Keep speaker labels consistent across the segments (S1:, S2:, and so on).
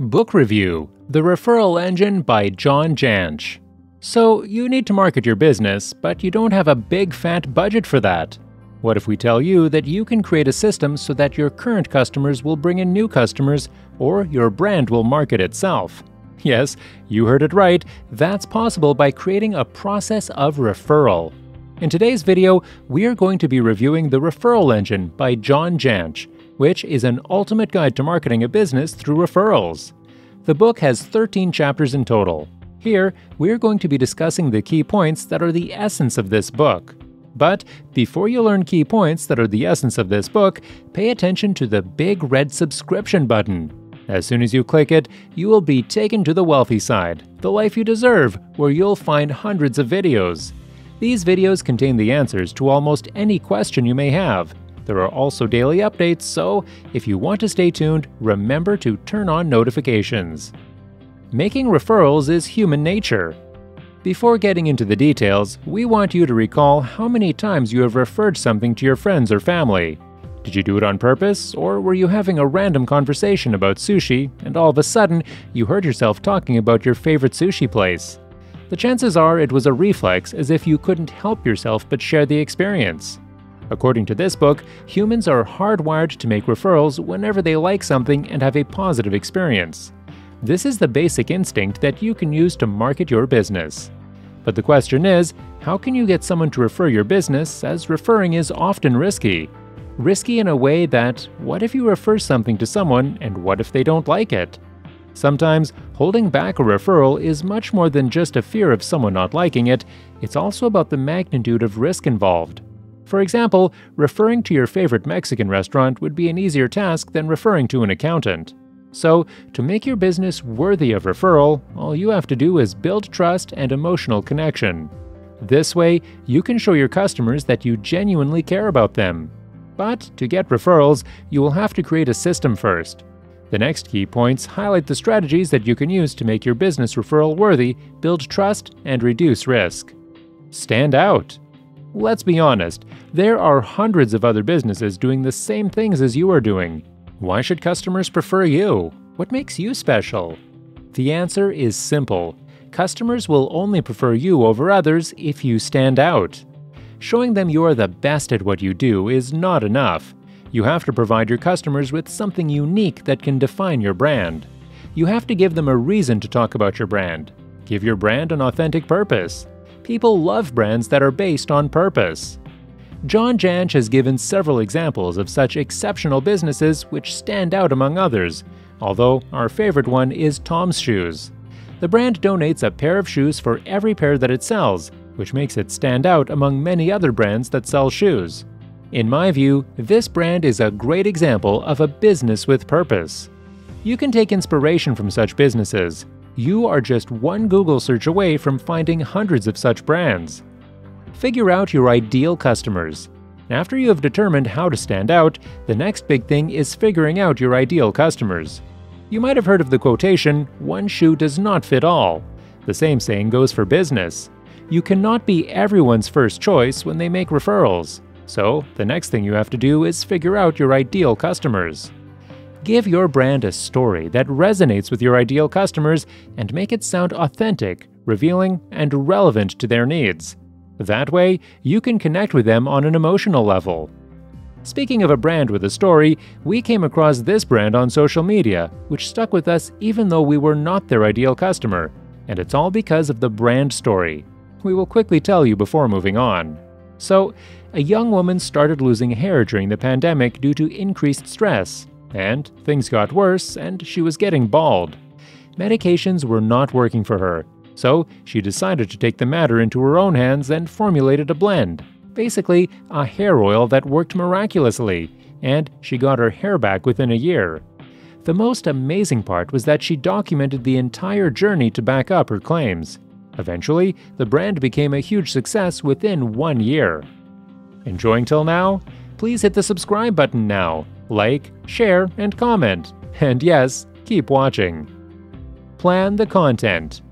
S1: Book Review The Referral Engine by John Jantsch. So, you need to market your business, but you don't have a big fat budget for that. What if we tell you that you can create a system so that your current customers will bring in new customers or your brand will market itself? Yes, you heard it right, that's possible by creating a process of referral. In today's video, we are going to be reviewing The Referral Engine by John Jantsch which is an ultimate guide to marketing a business through referrals. The book has 13 chapters in total. Here, we're going to be discussing the key points that are the essence of this book. But before you learn key points that are the essence of this book, pay attention to the big red subscription button. As soon as you click it, you will be taken to the wealthy side, the life you deserve, where you'll find hundreds of videos. These videos contain the answers to almost any question you may have, there are also daily updates, so if you want to stay tuned, remember to turn on notifications. Making referrals is human nature. Before getting into the details, we want you to recall how many times you have referred something to your friends or family. Did you do it on purpose, or were you having a random conversation about sushi and all of a sudden you heard yourself talking about your favorite sushi place? The chances are it was a reflex as if you couldn't help yourself but share the experience. According to this book, humans are hardwired to make referrals whenever they like something and have a positive experience. This is the basic instinct that you can use to market your business. But the question is, how can you get someone to refer your business, as referring is often risky? Risky in a way that, what if you refer something to someone and what if they don't like it? Sometimes, holding back a referral is much more than just a fear of someone not liking it, it's also about the magnitude of risk involved. For example, referring to your favorite Mexican restaurant would be an easier task than referring to an accountant. So, to make your business worthy of referral, all you have to do is build trust and emotional connection. This way, you can show your customers that you genuinely care about them. But to get referrals, you will have to create a system first. The next key points highlight the strategies that you can use to make your business referral worthy, build trust, and reduce risk. Stand out. Let's be honest, there are hundreds of other businesses doing the same things as you are doing. Why should customers prefer you? What makes you special? The answer is simple. Customers will only prefer you over others if you stand out. Showing them you are the best at what you do is not enough. You have to provide your customers with something unique that can define your brand. You have to give them a reason to talk about your brand. Give your brand an authentic purpose. People love brands that are based on purpose. John Jantsch has given several examples of such exceptional businesses which stand out among others, although our favorite one is Tom's Shoes. The brand donates a pair of shoes for every pair that it sells, which makes it stand out among many other brands that sell shoes. In my view, this brand is a great example of a business with purpose. You can take inspiration from such businesses, you are just one Google search away from finding hundreds of such brands. Figure out your ideal customers. After you have determined how to stand out, the next big thing is figuring out your ideal customers. You might have heard of the quotation, one shoe does not fit all. The same saying goes for business. You cannot be everyone's first choice when they make referrals. So, the next thing you have to do is figure out your ideal customers. Give your brand a story that resonates with your ideal customers and make it sound authentic, revealing, and relevant to their needs. That way, you can connect with them on an emotional level. Speaking of a brand with a story, we came across this brand on social media, which stuck with us even though we were not their ideal customer, and it's all because of the brand story. We will quickly tell you before moving on. So, a young woman started losing hair during the pandemic due to increased stress. And things got worse, and she was getting bald. Medications were not working for her, so she decided to take the matter into her own hands and formulated a blend. Basically, a hair oil that worked miraculously, and she got her hair back within a year. The most amazing part was that she documented the entire journey to back up her claims. Eventually, the brand became a huge success within one year. Enjoying till now? Please hit the subscribe button now like, share, and comment. And yes, keep watching. Plan the content.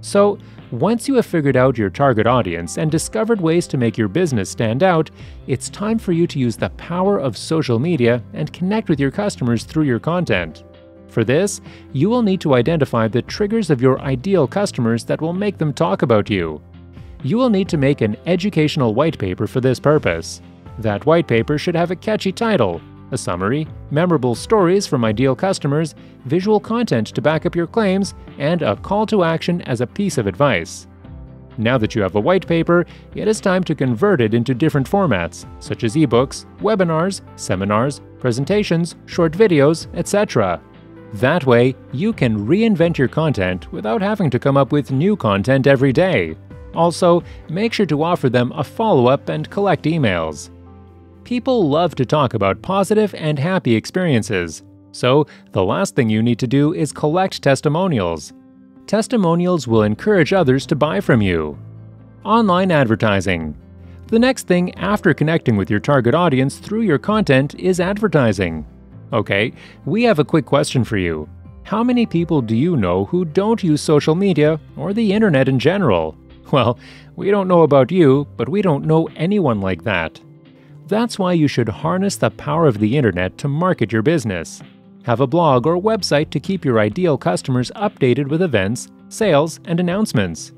S1: So, once you have figured out your target audience and discovered ways to make your business stand out, it's time for you to use the power of social media and connect with your customers through your content. For this, you will need to identify the triggers of your ideal customers that will make them talk about you. You will need to make an educational white paper for this purpose. That white paper should have a catchy title, a summary, memorable stories from ideal customers, visual content to back up your claims, and a call to action as a piece of advice. Now that you have a white paper, it is time to convert it into different formats, such as ebooks, webinars, seminars, presentations, short videos, etc. That way, you can reinvent your content without having to come up with new content every day. Also, make sure to offer them a follow up and collect emails. People love to talk about positive and happy experiences, so the last thing you need to do is collect testimonials. Testimonials will encourage others to buy from you. Online advertising. The next thing after connecting with your target audience through your content is advertising. Okay, we have a quick question for you. How many people do you know who don't use social media or the internet in general? Well, we don't know about you, but we don't know anyone like that. That's why you should harness the power of the internet to market your business. Have a blog or website to keep your ideal customers updated with events, sales, and announcements.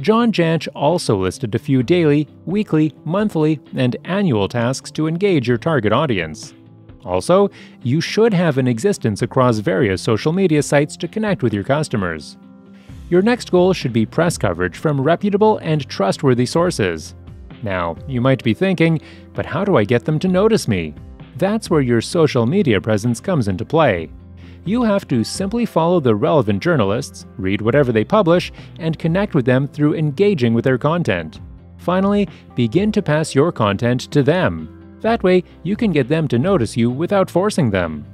S1: John Jantsch also listed a few daily, weekly, monthly, and annual tasks to engage your target audience. Also, you should have an existence across various social media sites to connect with your customers. Your next goal should be press coverage from reputable and trustworthy sources. Now, you might be thinking, but how do I get them to notice me? That's where your social media presence comes into play. You have to simply follow the relevant journalists, read whatever they publish, and connect with them through engaging with their content. Finally, begin to pass your content to them. That way, you can get them to notice you without forcing them.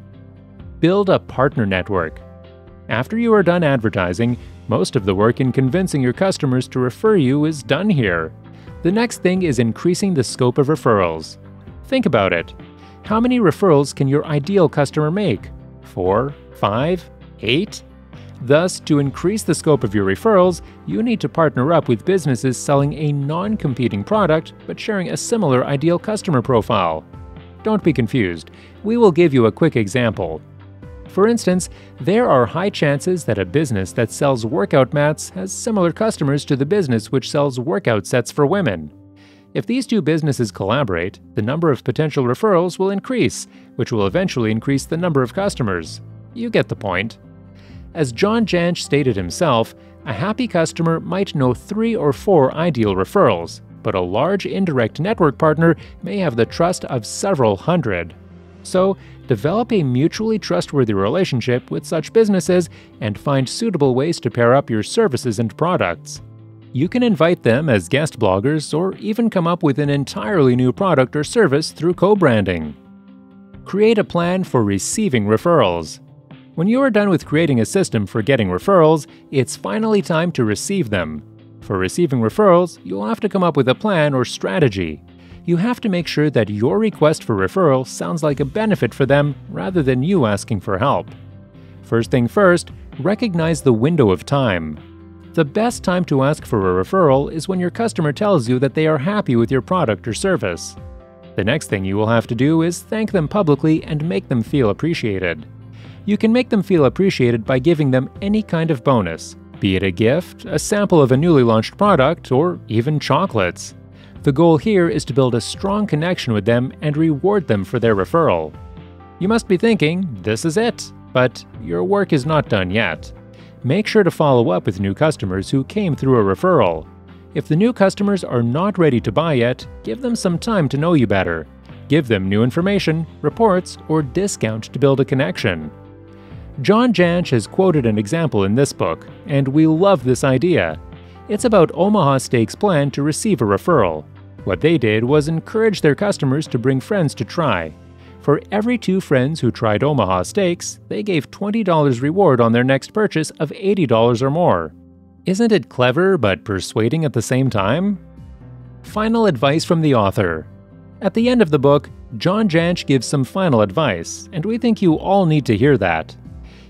S1: Build a partner network. After you are done advertising, most of the work in convincing your customers to refer you is done here. The next thing is increasing the scope of referrals. Think about it. How many referrals can your ideal customer make? Four? Five? Eight? Thus, to increase the scope of your referrals, you need to partner up with businesses selling a non competing product but sharing a similar ideal customer profile. Don't be confused, we will give you a quick example. For instance, there are high chances that a business that sells workout mats has similar customers to the business which sells workout sets for women. If these two businesses collaborate, the number of potential referrals will increase, which will eventually increase the number of customers. You get the point. As John Jantsch stated himself, a happy customer might know three or four ideal referrals, but a large indirect network partner may have the trust of several hundred. So, develop a mutually trustworthy relationship with such businesses and find suitable ways to pair up your services and products. You can invite them as guest bloggers or even come up with an entirely new product or service through co branding. Create a plan for receiving referrals. When you are done with creating a system for getting referrals, it's finally time to receive them. For receiving referrals, you'll have to come up with a plan or strategy you have to make sure that your request for referral sounds like a benefit for them rather than you asking for help. First thing first, recognize the window of time. The best time to ask for a referral is when your customer tells you that they are happy with your product or service. The next thing you will have to do is thank them publicly and make them feel appreciated. You can make them feel appreciated by giving them any kind of bonus, be it a gift, a sample of a newly launched product, or even chocolates. The goal here is to build a strong connection with them and reward them for their referral. You must be thinking, this is it, but your work is not done yet. Make sure to follow up with new customers who came through a referral. If the new customers are not ready to buy yet, give them some time to know you better. Give them new information, reports, or discount to build a connection. John Jantsch has quoted an example in this book, and we love this idea. It's about Omaha Steak's plan to receive a referral. What they did was encourage their customers to bring friends to try. For every two friends who tried Omaha Steaks, they gave $20 reward on their next purchase of $80 or more. Isn't it clever but persuading at the same time? Final advice from the author. At the end of the book, John Jantsch gives some final advice, and we think you all need to hear that.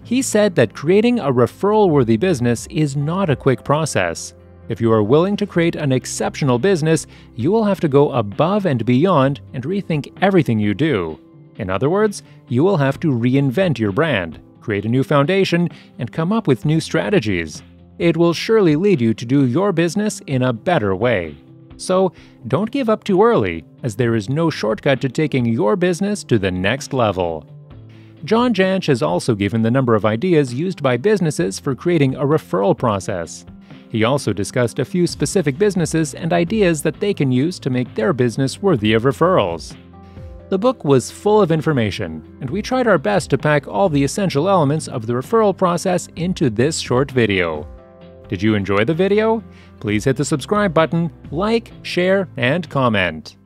S1: He said that creating a referral worthy business is not a quick process. If you are willing to create an exceptional business, you will have to go above and beyond and rethink everything you do. In other words, you will have to reinvent your brand, create a new foundation, and come up with new strategies. It will surely lead you to do your business in a better way. So, don't give up too early, as there is no shortcut to taking your business to the next level. John Jantsch has also given the number of ideas used by businesses for creating a referral process. He also discussed a few specific businesses and ideas that they can use to make their business worthy of referrals. The book was full of information, and we tried our best to pack all the essential elements of the referral process into this short video. Did you enjoy the video? Please hit the subscribe button, like, share, and comment.